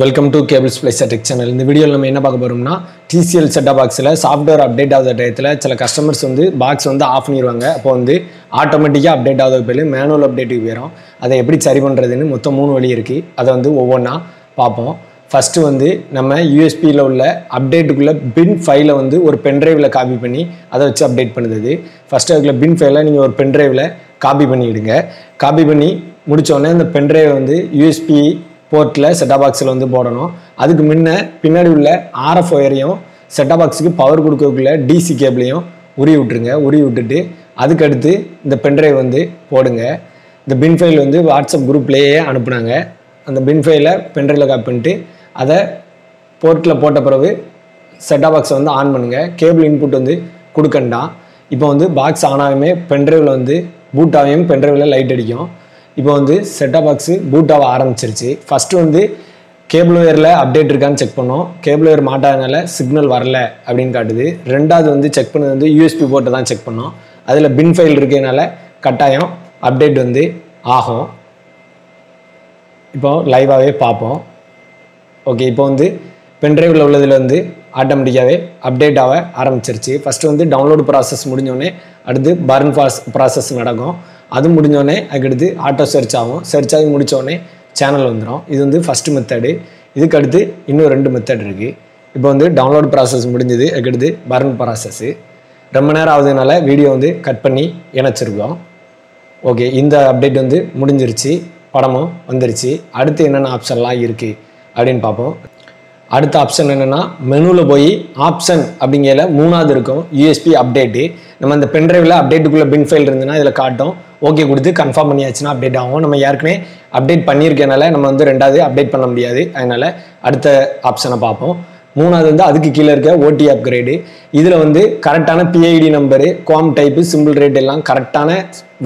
Welcome to Cables Place Tech channel இந்த வீடியோவில் நம்ம என்ன பார்க்க போகிறோம்னா டிசிஎல் செட்டா பாக்ஸில் சாஃப்ட்வேர் அப்டேட் ஆகிற டயத்தில் சில கஸ்டமர்ஸ் வந்து பாக்ஸ் வந்து ஆஃப் பண்ணிடுவாங்க அப்போ வந்து ஆட்டோமேட்டிக்காக அப்டேட் ஆகுத பேர் மேனுவல் அப்டேட்டுக்கு போயிடும் அதை எப்படி சரி பண்ணுறதுன்னு மொத்தம் மூணு வழி இருக்குது அதை வந்து ஒவ்வொன்றா பார்ப்போம். ஃபஸ்ட்டு வந்து நம்ம யூஎஸ்பியில் உள்ள அப்டேட்டுக்குள்ளே பின் ஃபைலை வந்து ஒரு பென்ட்ரைவில் காப்பி பண்ணி அதை வச்சு அப்டேட் பண்ணுது. ஃபஸ்ட்டு அதுக்குள்ள பின் ஃபைலை நீங்கள் ஒரு பென்ட்ரைவில் காப்பி பண்ணிவிடுங்க காப்பி பண்ணி முடித்தோடனே அந்த பென்ட்ரைவை வந்து யூஎஸ்பி போர்ட்டில் செட்டா பாக்ஸில் வந்து போடணும். அதுக்கு முன்ன பின்னாடி உள்ள ஆர்எஃப் ஒயரையும் செட்டா பாக்ஸுக்கு பவர் கொடுக்கக்குள்ள டிசி கேபிளையும் உரி விட்டுருங்க. உரி விட்டுட்டு அதுக்கடுத்து இந்த பென்ட்ரைவ் வந்து போடுங்க. இந்த பின் ஃபைல் வந்து வாட்ஸ்அப் குரூப்லேயே அனுப்புனாங்க. அந்த பின் ஃபைலை பென்ட்ரைவில் காப்பி பண்ணிட்டு அதை போர்ட்டில் போட்ட பிறகு செட்டா பாக்ஸை வந்து ஆன் பண்ணுங்கள் கேபிள் இன்புட் வந்து கொடுக்கண்டாம் இப்போ வந்து பாக்ஸ் ஆனாலுமே பென்ட்ரைவில் வந்து பூட்டாவையும் பென்ட்ரைவில் லைட் அடிக்கும். இப்போ வந்து செட்டா பாக்ஸு பூட் ஆக ஆரம்பிச்சிருச்சு. ஃபஸ்ட்டு வந்து கேபிள் ஒயரில் அப்டேட் இருக்கான்னு செக் பண்ணோம். கேபிள் ஒயர் மாட்டாதனால சிக்னல் வரல அப்படின்னு காட்டுது. ரெண்டாவது வந்து செக் பண்ணது வந்து யூஎஸ்பி போர்ட்டை தான் செக் பண்ணோம். அதில் பின் ஃபைல் இருக்கிறதுனால கட்டாயம் அப்டேட் வந்து ஆகும். இப்போ லைவாகவே பார்ப்போம். ஓகே இப்போ வந்து பென்ட்ரைவில் உள்ளதில் வந்து ஆட்டோமேட்டிக்காகவே அப்டேட் ஆக ஆரம்பிச்சிருச்சு. ஃபஸ்ட்டு வந்து டவுன்லோடு ப்ராசஸ் முடிஞ்சோடனே அடுத்து பர்ன் ப்ராஸ் ப்ராசஸ் நடக்கும். அது முடிஞ்சோடனே அதுக்கடுத்து ஆட்டோ சர்ச் ஆகும். சர்ச் ஆகி முடித்தோடனே சேனல் வந்துடும் இது வந்து ஃபஸ்ட்டு மெத்தடு இதுக்கு அடுத்து இன்னும் ரெண்டு மெத்தட் இருக்குது இப்போ வந்து டவுன்லோட் ப்ராசஸ் முடிஞ்சது. அதுக்கடுத்து பர்ன் ப்ராசஸ்ஸு ரொம்ப நேரம் ஆகுதுனால வீடியோ வந்து கட் பண்ணி இணைச்சிருக்கோம். ஓகே இந்த அப்டேட் வந்து முடிஞ்சிருச்சு. படமும் வந்துருச்சு. அடுத்து என்னென்ன ஆப்ஷன்லாம் இருக்குது அப்படின்னு பார்ப்போம். அடுத்த ஆப்ஷன் என்னென்னா மெனுவில் போய் ஆப்ஷன் அப்படிங்கிற மூணாவது இருக்கும். யூஎஸ்பி அப்டேட்டு நம்ம அந்த பென்ட்ரைவில் அப்டேட்டுக்குள்ளே பின் ஃபைல் இருந்ததுன்னா இதில் காட்டும். ஓகே கொடுத்து கன்ஃபார்ம் பண்ணியாச்சுன்னா அப்டேட் ஆகும். நம்ம ஏற்கனவே அப்டேட் பண்ணியிருக்கனால நம்ம வந்து ரெண்டாவது அப்டேட் பண்ண முடியாது. அதனால் அடுத்த ஆப்ஷனை பார்ப்போம். மூணாவது வந்து அதுக்கு கீழே இருக்க ஓடி அப்கிரேடு இதில் வந்து கரெக்டான PID number QAM type symbol rate எல்லாம் கரெக்டான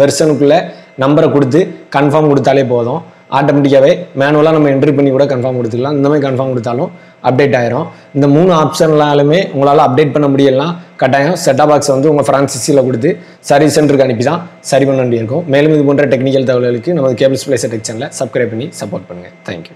வெர்ஷனுக்குள்ளே நம்பரை கொடுத்து கன்ஃபார்ம் கொடுத்தாலே போதும். ஆட்டோமேட்டிக்காகவே மேனுவலாக நம்ம என்ட்ரி பண்ணி கூட கன்ஃபார்ம் கொடுத்துக்கலாம் இந்த மாதிரி கன்ஃபார்ம் கொடுத்தாலும் அப்டேட் ஆயிரும். இந்த மூணு ஆப்ஷன்லாலுமே உங்களால் அப்டேட் பண்ண முடியலாம் கட்டாயம் செட்டா பாக்ஸ் வந்து உங்கள் ஃப்ரான்சிஸியில் கொடுத்து சர்வீஸ் சென்டருக்கு அனுப்பி தான் சரி பண்ண வேண்டியிருக்கும். மேலும் இது போன்ற டெக்னிக்கல் தகவல்களுக்கு நமது கேபிள்ஸ் பிளேஸ் டெக் சேனலை சப்ஸ்கிரைப் பண்ணி சப்போர்ட் பண்ணுங்கள் தேங்க்யூ